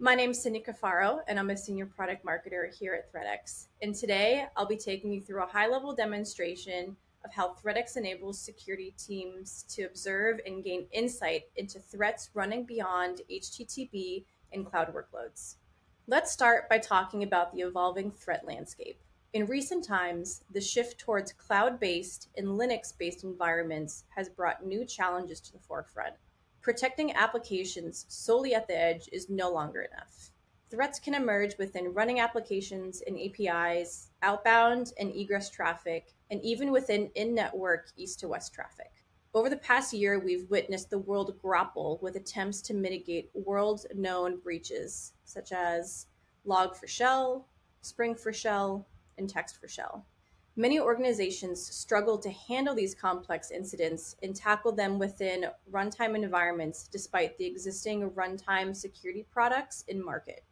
My name is Cindy Cafaro, and I'm a senior product marketer here at ThreatX. And today I'll be taking you through a high level demonstration of how ThreatX enables security teams to observe and gain insight into threats running beyond HTTP and cloud workloads. Let's start by talking about the evolving threat landscape. In recent times, the shift towards cloud based and Linux based environments has brought new challenges to the forefront. Protecting applications solely at the edge is no longer enough. Threats can emerge within running applications and APIs, outbound and egress traffic, and even within in network east to west traffic. Over the past year, we've witnessed the world grapple with attempts to mitigate world known breaches, such as Log4Shell, Spring4Shell, and Text4Shell. Many organizations struggle to handle these complex incidents and tackle them within runtime environments despite the existing runtime security products in market.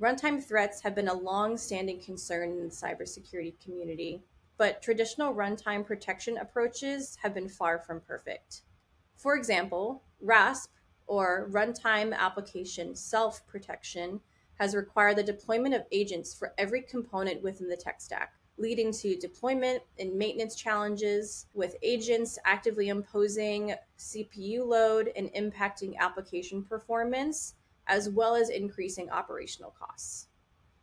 Runtime threats have been a long standing concern in the cybersecurity community, but traditional runtime protection approaches have been far from perfect. For example, RASP, or Runtime Application Self Protection, has required the deployment of agents for every component within the tech stack leading to deployment and maintenance challenges, with agents actively imposing CPU load and impacting application performance, as well as increasing operational costs.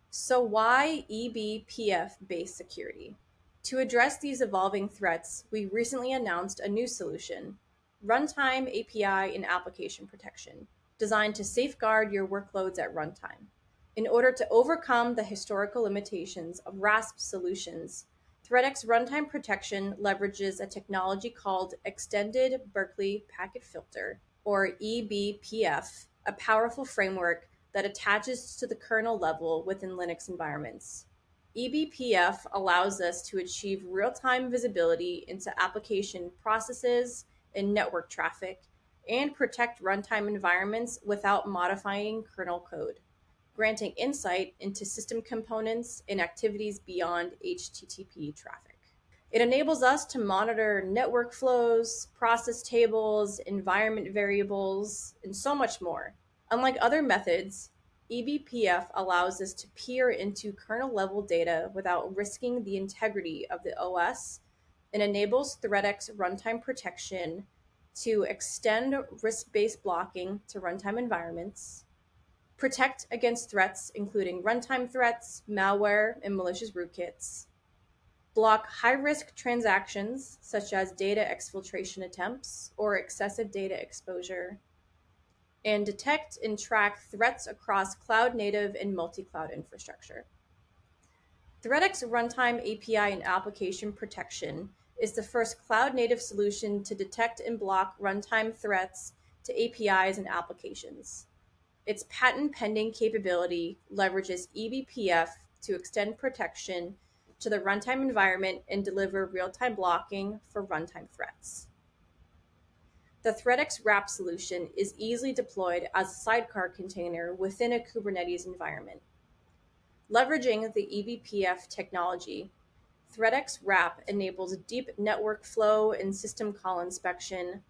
So, why eBPF based security? To address these evolving threats, we recently announced a new solution Runtime API and Application Protection, designed to safeguard your workloads at runtime. In order to overcome the historical limitations of RASP solutions, ThreatX Runtime Protection leverages a technology called Extended Berkeley Packet Filter, or eBPF, a powerful framework that attaches to the kernel level within Linux environments. eBPF allows us to achieve real time visibility into application processes and network traffic and protect runtime environments without modifying kernel code granting insight into system components and activities beyond HTTP traffic. It enables us to monitor network flows, process tables, environment variables, and so much more. Unlike other methods, eBPF allows us to peer into kernel level data without risking the integrity of the OS and enables ThreatX runtime protection to extend risk based blocking to runtime environments, protect against threats including runtime threats, malware, and malicious rootkits, block high risk transactions such as data exfiltration attempts or excessive data exposure, and detect and track threats across cloud native and multi cloud infrastructure. ThreatX Runtime API and Application Protection is the first cloud native solution to detect and block runtime threats to APIs and applications. Its patent pending capability leverages eBPF to extend protection to the runtime environment and deliver real time blocking for runtime threats. The ThreatX wrap solution is easily deployed as a sidecar container within a Kubernetes environment. Leveraging the eBPF technology, ThreatX wrap enables deep network flow and system call inspection,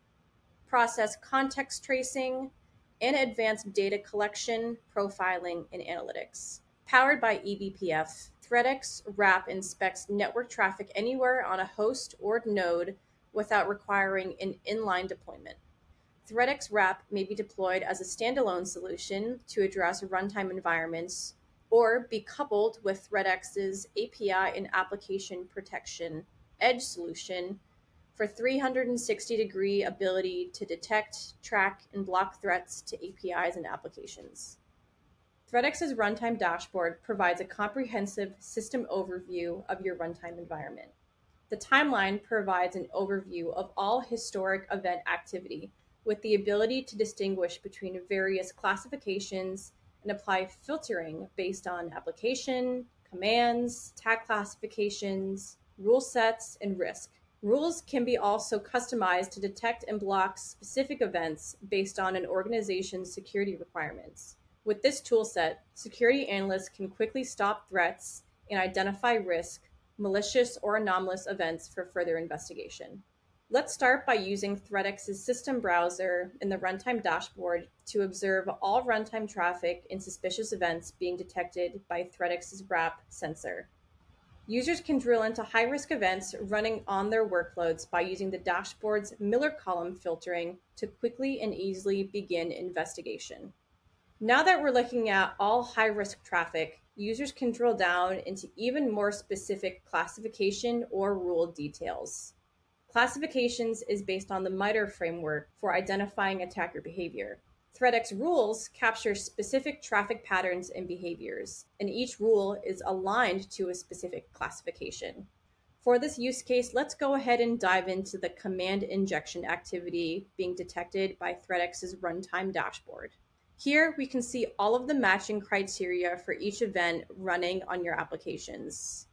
process context tracing, and advanced data collection, profiling, and analytics. Powered by eBPF, ThreatX Wrap inspects network traffic anywhere on a host or node without requiring an inline deployment. ThreatX Wrap may be deployed as a standalone solution to address runtime environments or be coupled with ThreatX's API and application protection edge solution for 360 degree ability to detect, track, and block threats to APIs and applications. ThreatX's runtime dashboard provides a comprehensive system overview of your runtime environment. The timeline provides an overview of all historic event activity with the ability to distinguish between various classifications and apply filtering based on application, commands, tag classifications, rule sets, and risk Rules can be also customized to detect and block specific events based on an organization's security requirements. With this toolset, security analysts can quickly stop threats and identify risk, malicious, or anomalous events for further investigation. Let's start by using ThreatX's system browser in the runtime dashboard to observe all runtime traffic and suspicious events being detected by ThreatX's WRAP sensor. Users can drill into high risk events running on their workloads by using the dashboard's Miller column filtering to quickly and easily begin investigation. Now that we're looking at all high risk traffic, users can drill down into even more specific classification or rule details. Classifications is based on the MITRE framework for identifying attacker behavior. ThreatX rules capture specific traffic patterns and behaviors, and each rule is aligned to a specific classification. For this use case, let's go ahead and dive into the command injection activity being detected by ThreatX's runtime dashboard. Here we can see all of the matching criteria for each event running on your applications.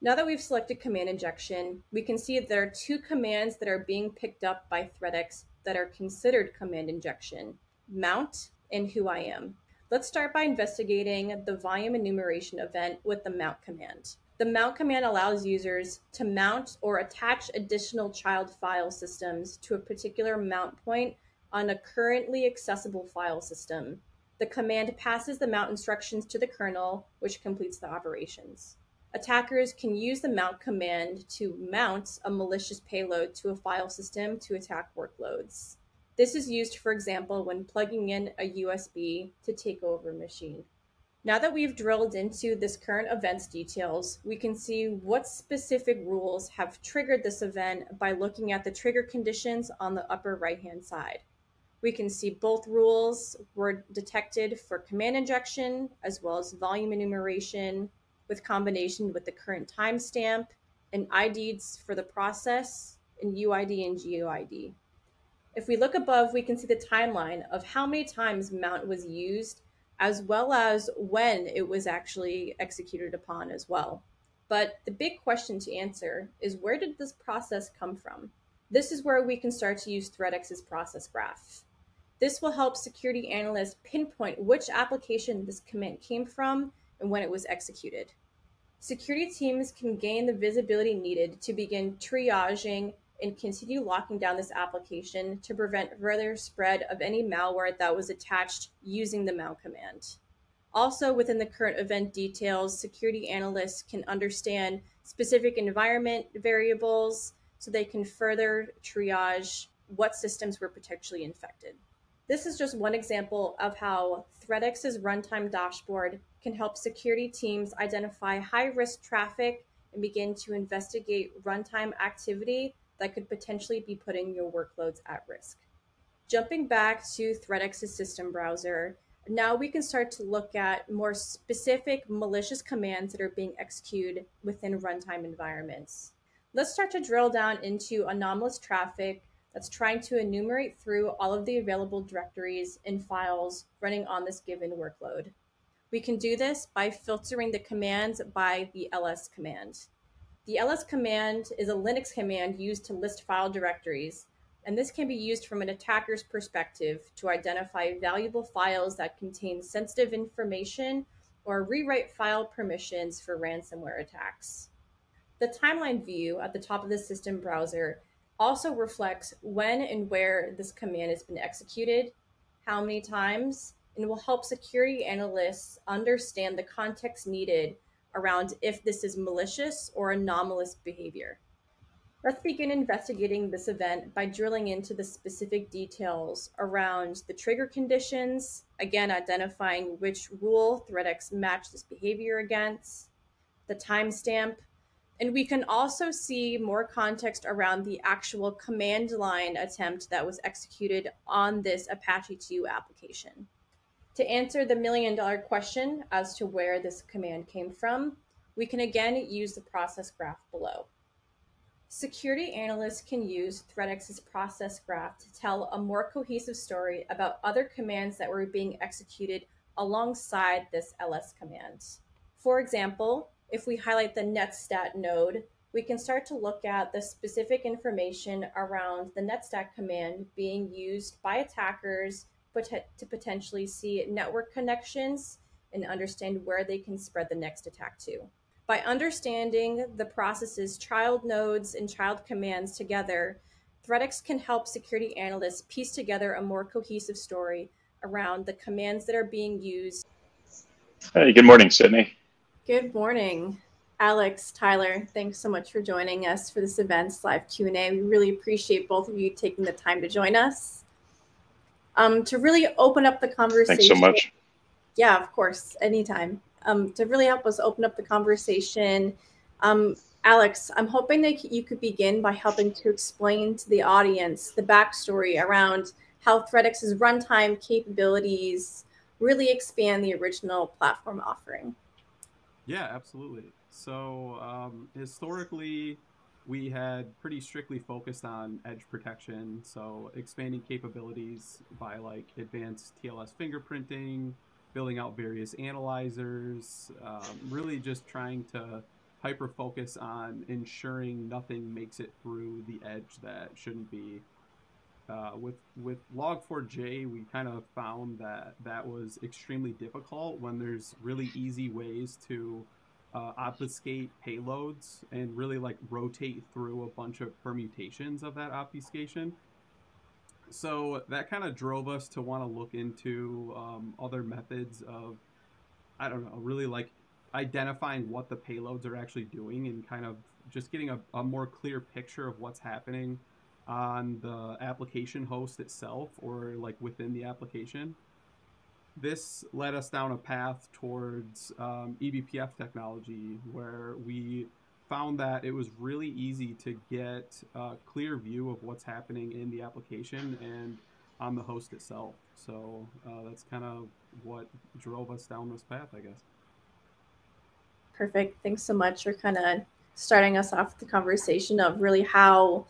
Now that we've selected command injection, we can see there are two commands that are being picked up by ThreatX that are considered command injection, mount and whoami. Let's start by investigating the volume enumeration event with the mount command. The mount command allows users to mount or attach additional child file systems to a particular mount point on a currently accessible file system. The command passes the mount instructions to the kernel, which completes the operations. Attackers can use the mount command to mount a malicious payload to a file system to attack workloads. This is used, for example, when plugging in a USB to take over a machine. Now that we've drilled into this current event's details, we can see what specific rules have triggered this event by looking at the trigger conditions on the upper right hand side. We can see both rules were detected for command injection as well as volume enumeration, with combination with the current timestamp and IDs for the process and UID and GUID. If we look above, we can see the timeline of how many times mount was used, as well as when it was actually executed upon as well. But the big question to answer is where did this process come from? This is where we can start to use ThreatX's process graph. This will help security analysts pinpoint which application this command came from and when it was executed. Security teams can gain the visibility needed to begin triaging and continue locking down this application to prevent further spread of any malware that was attached using the mount command. Also, within the current event details, security analysts can understand specific environment variables so they can further triage what systems were potentially infected. This is just one example of how ThreatX's runtime dashboard can help security teams identify high risk traffic and begin to investigate runtime activity that could potentially be putting your workloads at risk. Jumping back to ThreatX's system browser, now we can start to look at more specific malicious commands that are being executed within runtime environments. Let's start to drill down into anomalous traffic that's trying to enumerate through all of the available directories and files running on this given workload. We can do this by filtering the commands by the ls command. The ls command is a Linux command used to list file directories, and this can be used from an attacker's perspective to identify valuable files that contain sensitive information or rewrite file permissions for ransomware attacks. The timeline view at the top of the system browser also reflects when and where this command has been executed, how many times, and will help security analysts understand the context needed around if this is malicious or anomalous behavior. Let's begin investigating this event by drilling into the specific details around the trigger conditions, again, identifying which rule ThreatX matched this behavior against, the timestamp, and we can also see more context around the actual command line attempt that was executed on this Apache 2 application. To answer the million dollar question as to where this command came from, we can again use the process graph below. Security analysts can use ThreatX's process graph to tell a more cohesive story about other commands that were being executed alongside this ls command. For example, if we highlight the netstat node, we can start to look at the specific information around the netstat command being used by attackers to potentially see network connections and understand where they can spread the next attack to. By understanding the processes child nodes and child commands together, ThreatX can help security analysts piece together a more cohesive story around the commands that are being used. Hey, good morning, Cindy. Good morning. Alex, Tyler, thanks so much for joining us for this event's live Q&A. We really appreciate both of you taking the time to join us. Um, to really open up the conversation. Thanks so much. Yeah, of course, anytime. Um, to really help us open up the conversation, um, Alex, I'm hoping that you could begin by helping to explain to the audience the backstory around how ThreatX's runtime capabilities really expand the original platform offering. Yeah, absolutely. So um, historically, we had pretty strictly focused on edge protection. So expanding capabilities by like advanced TLS fingerprinting, building out various analyzers, um, really just trying to hyper focus on ensuring nothing makes it through the edge that shouldn't be. Uh, with with Log4j, we kind of found that that was extremely difficult when there's really easy ways to uh, obfuscate payloads and really like rotate through a bunch of permutations of that obfuscation. So that kind of drove us to want to look into um, other methods of, I don't know, really like identifying what the payloads are actually doing and kind of just getting a, a more clear picture of what's happening on the application host itself or like within the application this led us down a path towards um, eBPF technology where we found that it was really easy to get a clear view of what's happening in the application and on the host itself. So uh, that's kind of what drove us down this path, I guess. Perfect. Thanks so much for kind of starting us off the conversation of really how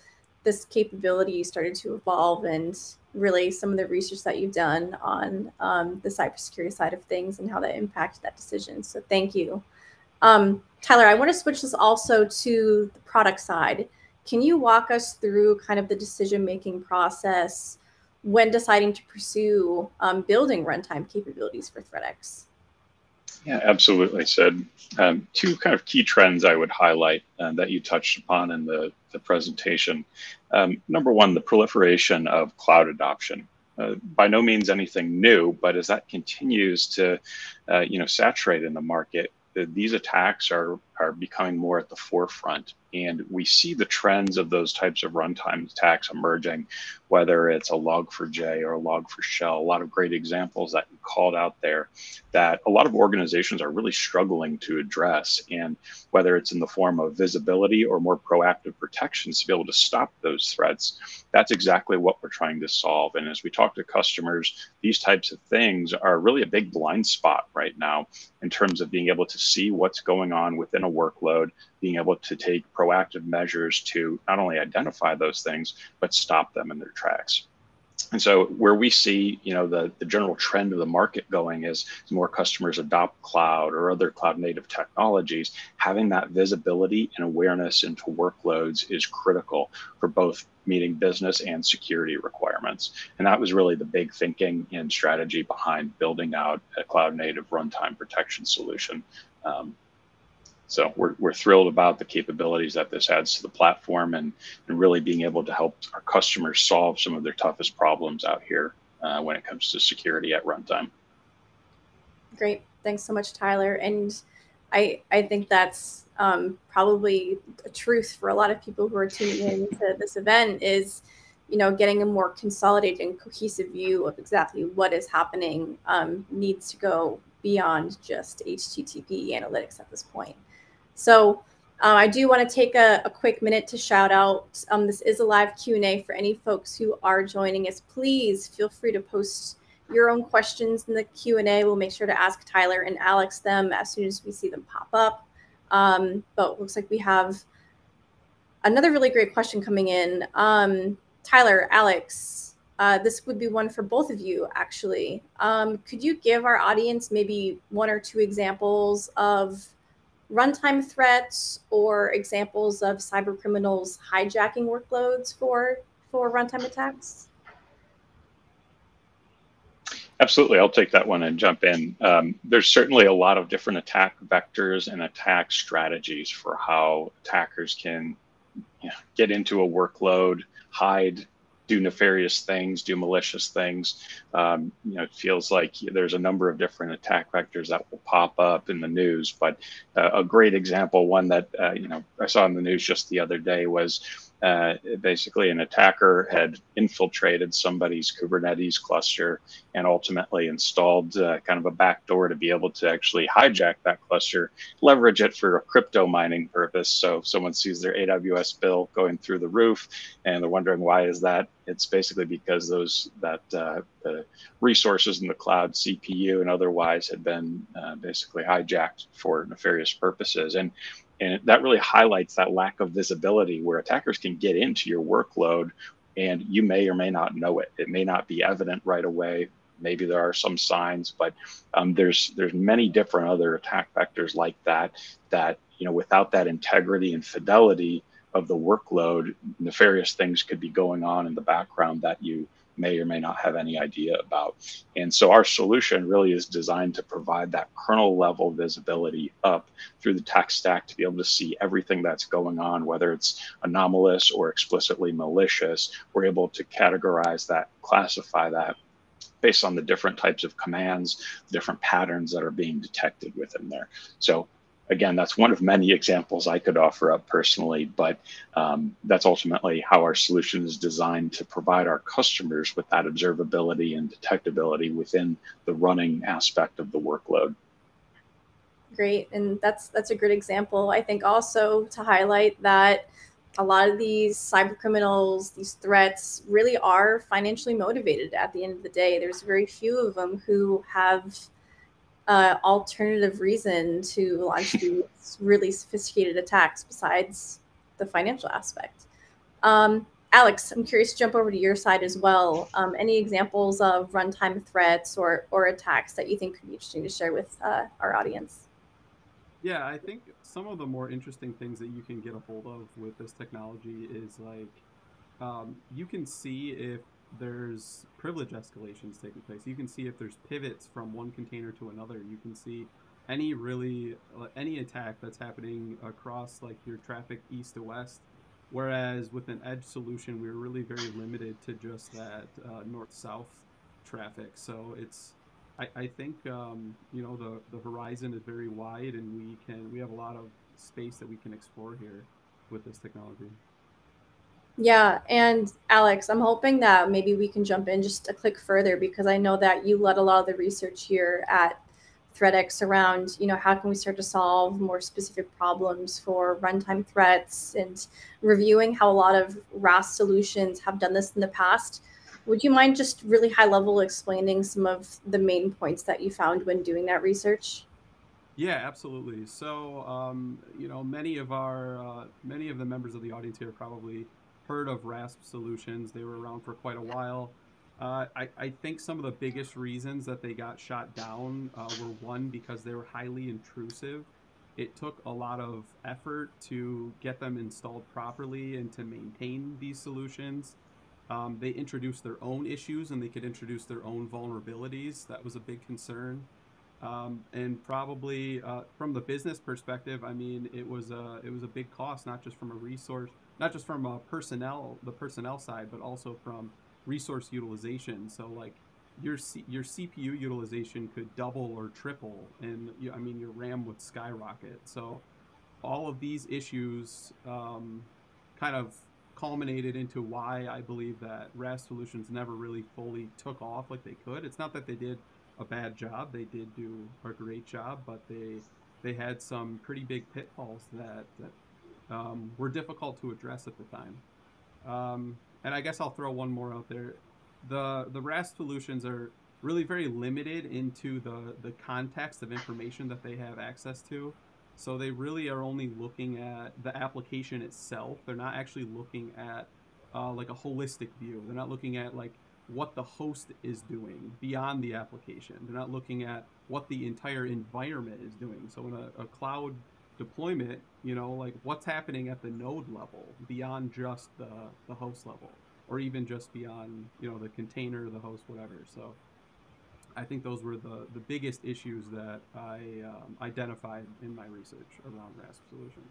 this capability started to evolve and really some of the research that you've done on um, the cybersecurity side of things and how that impacted that decision. So thank you. Um, Tyler, I want to switch this also to the product side. Can you walk us through kind of the decision-making process when deciding to pursue um, building runtime capabilities for ThreatX? Yeah, absolutely, Sid. Um, two kind of key trends I would highlight uh, that you touched upon in the, the presentation. Um, number one, the proliferation of cloud adoption. Uh, by no means anything new, but as that continues to, uh, you know, saturate in the market, these attacks are are becoming more at the forefront. And we see the trends of those types of runtime attacks emerging, whether it's a log4j or a log4shell. A lot of great examples that you called out there that a lot of organizations are really struggling to address. And whether it's in the form of visibility or more proactive protections to be able to stop those threats, that's exactly what we're trying to solve. And as we talk to customers, these types of things are really a big blind spot right now in terms of being able to see what's going on within a a workload, being able to take proactive measures to not only identify those things, but stop them in their tracks. And so where we see, you know, the, the general trend of the market going is more customers adopt cloud or other cloud native technologies, having that visibility and awareness into workloads is critical for both meeting business and security requirements. And that was really the big thinking and strategy behind building out a cloud native runtime protection solution. Um, so we're, we're thrilled about the capabilities that this adds to the platform and, and really being able to help our customers solve some of their toughest problems out here uh, when it comes to security at runtime. Great. Thanks so much, Tyler. And I, I think that's um, probably a truth for a lot of people who are tuning in to this event is, you know, getting a more consolidated and cohesive view of exactly what is happening um, needs to go beyond just HTTP analytics at this point. So uh, I do want to take a, a, quick minute to shout out. Um, this is a live Q&A for any folks who are joining us. Please feel free to post your own questions in the Q&A. We'll make sure to ask Tyler and Alex them as soon as we see them pop up. Um, but looks like we have another really great question coming in. Um, Tyler, Alex, uh, this would be one for both of you, actually. Um, could you give our audience maybe one or two examples of runtime threats or examples of cyber criminals hijacking workloads for for runtime attacks? Absolutely, I'll take that one and jump in. Um, there's certainly a lot of different attack vectors and attack strategies for how attackers can you know, get into a workload, hide do nefarious things, do malicious things. Um, you know, it feels like there's a number of different attack vectors that will pop up in the news. But uh, a great example, one that uh, you know I saw in the news just the other day, was uh, basically an attacker had infiltrated somebody's Kubernetes cluster and ultimately installed uh, kind of a backdoor to be able to actually hijack that cluster, leverage it for a crypto mining purpose. So if someone sees their AWS bill going through the roof and they're wondering why is that, it's basically because those that uh, the resources in the cloud, CPU and otherwise, had been uh, basically hijacked for nefarious purposes. And and that really highlights that lack of visibility where attackers can get into your workload and you may or may not know it. It may not be evident right away. Maybe there are some signs, but um, there's there's many different other attack vectors like that. That you know, without that integrity and fidelity of the workload, nefarious things could be going on in the background that you may or may not have any idea about. And so our solution really is designed to provide that kernel level visibility up through the tech stack to be able to see everything that's going on, whether it's anomalous or explicitly malicious. We're able to categorize that, classify that based on the different types of commands, different patterns that are being detected within there. So again, that's one of many examples I could offer up personally, but um, that's ultimately how our solution is designed to provide our customers with that observability and detectability within the running aspect of the workload. Great, and that's that's a great example. I think also to highlight that a lot of these cyber criminals, these threats, really are financially motivated. At the end of the day, there's very few of them who have uh, alternative reason to launch these really sophisticated attacks besides the financial aspect. Um, Alex, I'm curious to jump over to your side as well. Um, any examples of runtime threats or, or attacks that you think could be interesting to share with uh, our audience? Yeah, I think some of the more interesting things that you can get a hold of with this technology is like um, you can see if there's privilege escalations taking place. You can see if there's pivots from one container to another. You can see any really uh, any attack that's happening across like your traffic east to west. Whereas with an edge solution, we are really very limited to just that uh, north-south traffic. So it's I, I think um, you know the the horizon is very wide, and we can we have a lot of space that we can explore here with this technology. Yeah, and Alex, I'm hoping that maybe we can jump in just a click further because I know that you led a lot of the research here at ThreatX around, you know, how can we start to solve more specific problems for runtime threats and reviewing how a lot of RASP solutions have done this in the past. Would you mind just really high level explaining some of the main points that you found when doing that research? Yeah, absolutely. So, um, you know, many of our uh, many of the members of the audience here probably heard of RASP solutions. They were around for quite a while. Uh, I, I, think some of the biggest reasons that they got shot down uh, were one, because they were highly intrusive. It took a lot of effort to get them installed properly and to maintain these solutions. Um, they introduced their own issues and they could introduce their own vulnerabilities. That was a big concern. Um, and probably uh, from the business perspective, I mean, it was a it was a big cost, not just from a resource not just from personnel the personnel side, but also from resource utilization. So like your C- your CPU utilization could double or triple, and you, I mean your RAM would skyrocket. So all of these issues um, kind of culminated into why I believe that RASP solutions never really fully took off like they could. It's not that they did a bad job; they did do a great job, but they they had some pretty big pitfalls that, that um, were difficult to address at the time. Um, and I guess I'll throw one more out there. The the RASP solutions are really very limited into the the context of information that they have access to. So they really are only looking at the application itself. They're not actually looking at uh, like a holistic view. They're not looking at like what the host is doing beyond the application. They're not looking at what the entire environment is doing. So in a, a cloud deployment, you know, like what's happening at the node level beyond just the, the host level or even just beyond, you know, the container, the host, whatever. So I think those were the, the biggest issues that I um, identified in my research around RASP solutions.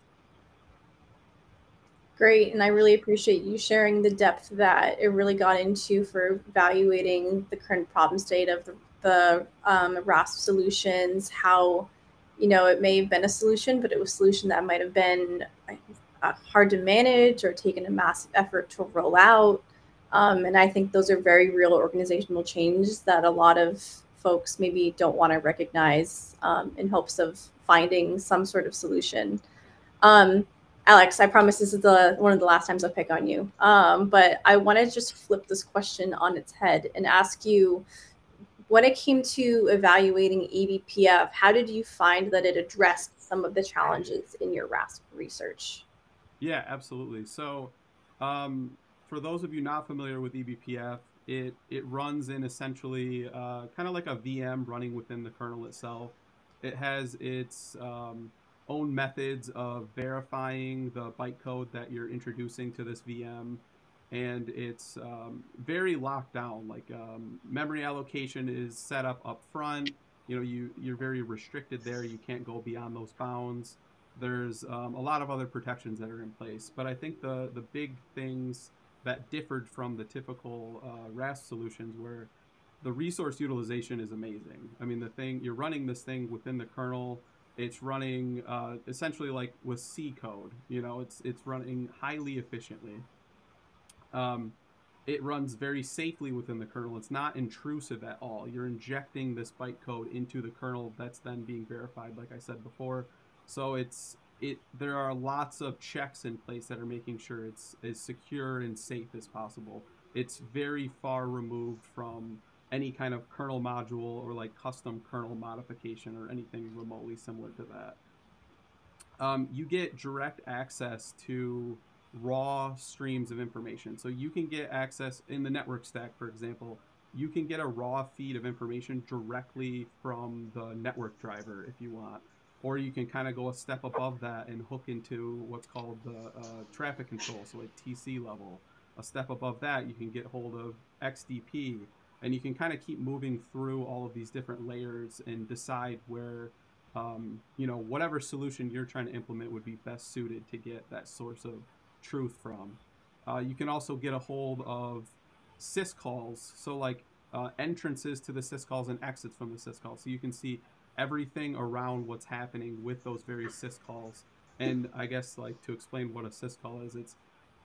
Great, and I really appreciate you sharing the depth that it really got into for evaluating the current problem state of the, the um, RASP solutions, how you know it may have been a solution, but it was a solution that might have been uh, hard to manage or taken a massive effort to roll out. Um, and I think those are very real organizational changes that a lot of folks maybe don't want to recognize um, in hopes of finding some sort of solution. Um, Alex, I promise this is the one of the last times I'll pick on you. Um, but I want to just flip this question on its head and ask you when it came to evaluating eBPF, how did you find that it addressed some of the challenges in your RASP research? Yeah, absolutely. So, um, for those of you not familiar with eBPF, it it runs in essentially uh, kind of like a VM running within the kernel itself. It has its um, own methods of verifying the bytecode that you're introducing to this VM, and it's um, very locked down. Like um, memory allocation is set up up front. You know, you you're very restricted there. You can't go beyond those bounds. There's um, a lot of other protections that are in place, but I think the the big things that differed from the typical uh, RASP solutions where the resource utilization is amazing. I mean, the thing you're running this thing within the kernel. It's running uh, essentially like with C code. You know, it's it's running highly efficiently. Um, it runs very safely within the kernel. It's not intrusive at all. You're injecting this bytecode into the kernel that's then being verified, like I said before. So it's it there are lots of checks in place that are making sure it's as secure and safe as possible. It's very far removed from any kind of kernel module or like custom kernel modification or anything remotely similar to that. Um, you get direct access to raw streams of information. So you can get access in the network stack, for example, you can get a raw feed of information directly from the network driver if you want or you can kind of go a step above that and hook into what's called the uh, traffic control, so like TC level. A step above that, you can get hold of XDP, and you can kind of keep moving through all of these different layers and decide where, um, you know, whatever solution you're trying to implement would be best suited to get that source of truth from. Uh, you can also get a hold of syscalls, so like uh, entrances to the syscalls and exits from the syscalls. So you can see everything around what's happening with those various syscalls. And I guess like to explain what a syscall is, it's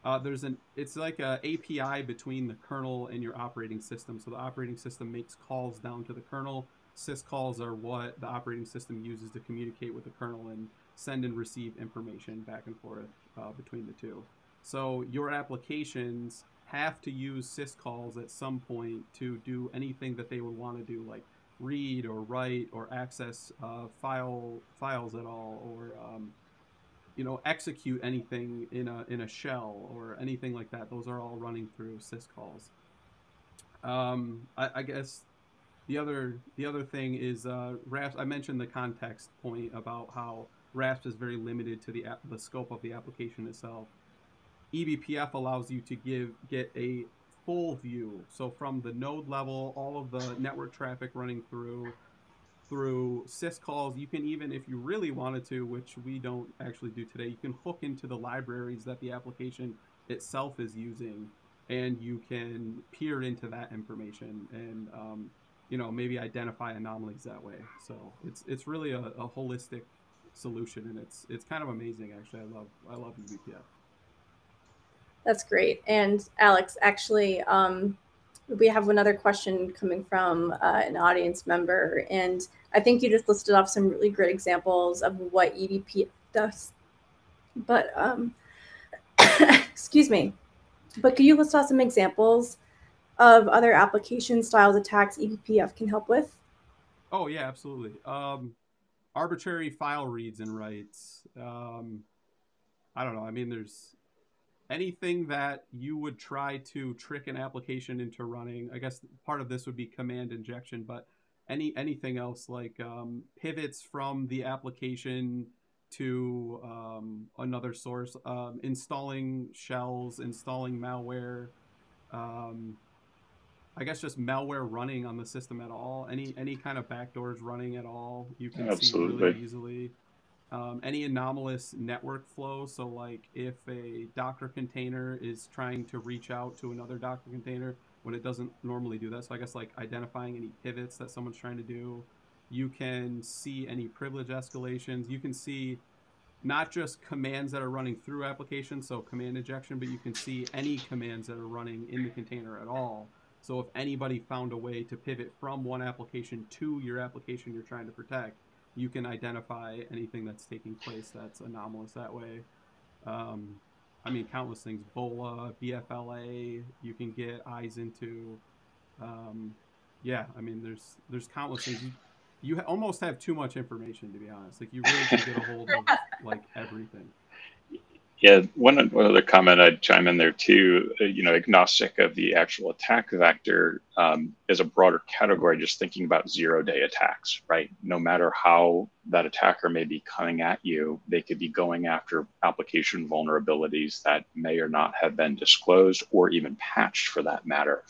uh, there's an it's like a API between the kernel and your operating system. So the operating system makes calls down to the kernel. Syscalls are what the operating system uses to communicate with the kernel and send and receive information back and forth uh, between the two. So your applications have to use syscalls at some point to do anything that they would want to do, like read or write or access uh, file files at all or um, you know execute anything in a in a shell or anything like that. Those are all running through syscalls. Um, I, I, guess the other the other thing is uh, RASP. I mentioned the context point about how RASP is very limited to the the scope of the application itself. eBPF allows you to give get a full view. So from the node level, all of the network traffic running through through syscalls. You can even, if you really wanted to, which we don't actually do today, you can hook into the libraries that the application itself is using, and you can peer into that information and um, you know maybe identify anomalies that way. So it's it's really a, a holistic solution, and it's it's kind of amazing actually. I love I love eBPF. That's great. And Alex, actually, um, we have another question coming from uh, an audience member. And I think you just listed off some really great examples of what EDP does. But, um, excuse me, but could you list off some examples of other application styles attacks eBPF can help with? Oh, yeah, absolutely. Um, arbitrary file reads and writes. Um, I don't know. I mean, there's anything that you would try to trick an application into running i guess part of this would be command injection but any anything else like um, pivots from the application to um, another source um, installing shells installing malware um, i guess just malware running on the system at all any any kind of backdoors running at all you can Absolutely. see really easily um, any anomalous network flow. So, like if a Docker container is trying to reach out to another Docker container when it doesn't normally do that. So, I guess like identifying any pivots that someone's trying to do. You can see any privilege escalations. You can see not just commands that are running through applications, so command injection, but you can see any commands that are running in the container at all. So if anybody found a way to pivot from one application to your application you're trying to protect, you can identify anything that's taking place that's anomalous that way. Um, I mean, countless things. BOLA, BFLA, you can get eyes into. Um, yeah, I mean, there's there's countless things. You, you almost have too much information to be honest. Like you really can get a hold of like everything. Yeah, one, one other comment I'd chime in there too, uh, you know, agnostic of the actual attack vector um, is a broader category, just thinking about zero day attacks, right? No matter how that attacker may be coming at you, they could be going after application vulnerabilities that may or not have been disclosed or even patched for that matter.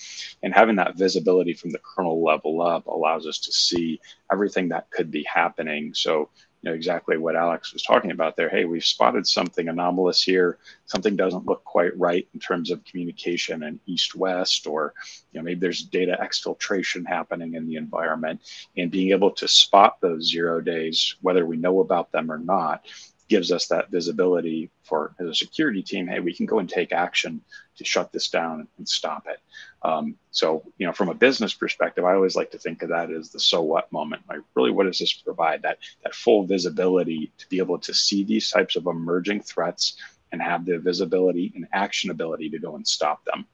And having that visibility from the kernel level up allows us to see everything that could be happening. So you know exactly what Alex was talking about there. Hey, we've spotted something anomalous here. Something doesn't look quite right in terms of communication and east-west, or you know maybe there's data exfiltration happening in the environment. And being able to spot those zero days, whether we know about them or not, gives us that visibility for as a security team. Hey, we can go and take action to shut this down and stop it. Um, so, you know, from a business perspective, I always like to think of that as the so what moment. Like, really, what does this provide? That that full visibility to be able to see these types of emerging threats and have the visibility and actionability to go and stop them.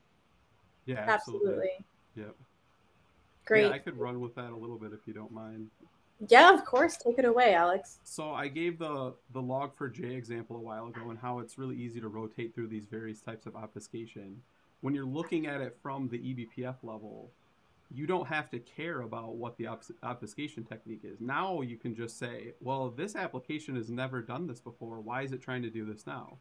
Yeah, absolutely. absolutely. Yep. Great. Yeah, I could run with that a little bit if you don't mind. Yeah, of course. Take it away, Alex. So I gave the the Log4j example a while ago and how it's really easy to rotate through these various types of obfuscation when you're looking at it from the eBPF level, you don't have to care about what the obfuscation technique is. Now you can just say, well, this application has never done this before. Why is it trying to do this now?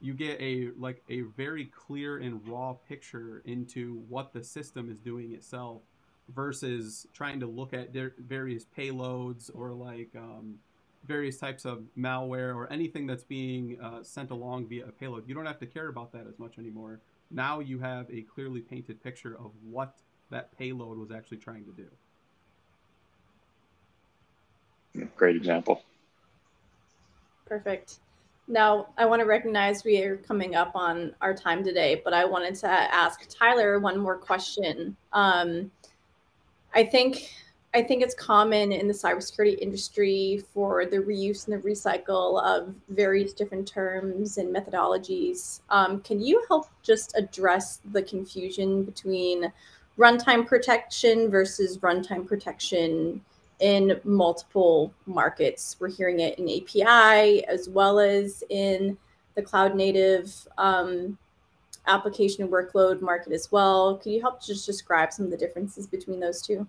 You get a like a very clear and raw picture into what the system is doing itself versus trying to look at various payloads or like um, various types of malware or anything that's being uh, sent along via a payload. You don't have to care about that as much anymore now you have a clearly painted picture of what that payload was actually trying to do. Great example. Perfect. Now, I want to recognize we are coming up on our time today, but I wanted to ask Tyler one more question. Um, I think I think it's common in the cybersecurity industry for the reuse and the recycle of various different terms and methodologies. Um, can you help just address the confusion between runtime protection versus runtime protection in multiple markets? We're hearing it in API as well as in the cloud native um, application workload market as well. Could you help just describe some of the differences between those two?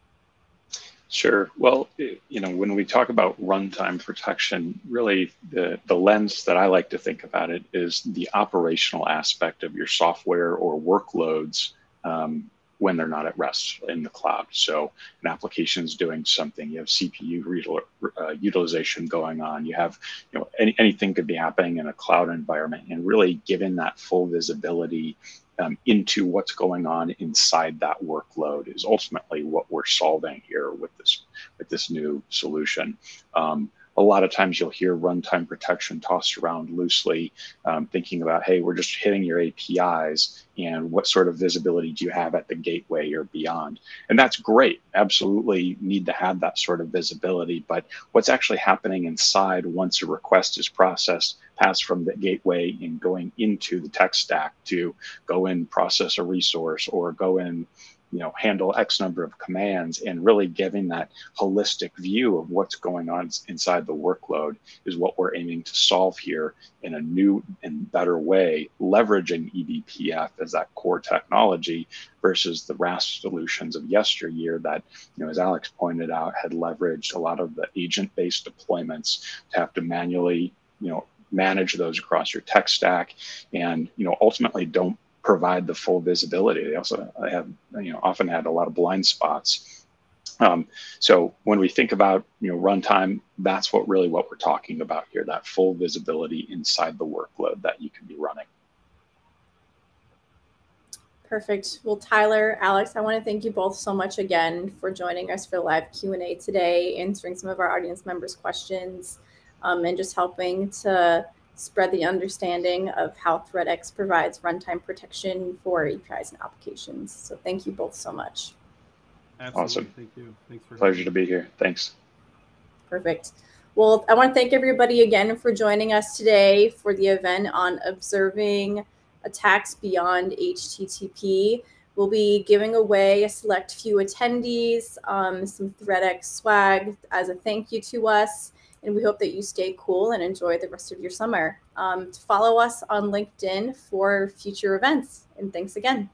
Sure. Well, you know, when we talk about runtime protection, really the, the lens that I like to think about it is the operational aspect of your software or workloads um, when they're not at rest in the cloud. So an application is doing something, you have CPU uh, utilization going on, you have, you know, any, anything could be happening in a cloud environment and really giving that full visibility um, into what's going on inside that workload is ultimately what we're solving here with this with this new solution. Um, a lot of times you'll hear runtime protection tossed around loosely, um, thinking about, hey, we're just hitting your APIs and what sort of visibility do you have at the gateway or beyond? And that's great. Absolutely need to have that sort of visibility. But what's actually happening inside once a request is processed, passed from the gateway and going into the tech stack to go and process a resource, or go in, you know handle x number of commands and really giving that holistic view of what's going on inside the workload is what we're aiming to solve here in a new and better way leveraging ebpf as that core technology versus the RASP solutions of yesteryear that you know as alex pointed out had leveraged a lot of the agent based deployments to have to manually you know manage those across your tech stack and you know ultimately don't provide the full visibility. They also have, you know, often had a lot of blind spots Um, so when we think about you know runtime, that's what really what we're talking about here, that full visibility inside the workload that you can be running. Perfect. Well, Tyler, Alex, I want to thank you both so much again for joining us for live Q&A today, answering some of our audience members' questions, um, and just helping to spread the understanding of how ThreatX provides runtime protection for APIs and applications. So thank you both so much. Absolutely. Awesome. Thank you. Thanks for Pleasure to be here. Thanks. Perfect. Well, I want to thank everybody again for joining us today for the event on observing attacks beyond HTTP. We'll be giving away a select few attendees um, some ThreatX swag as a thank you to us. And we hope that you stay cool and enjoy the rest of your summer. Um, follow us on LinkedIn for future events. And thanks again.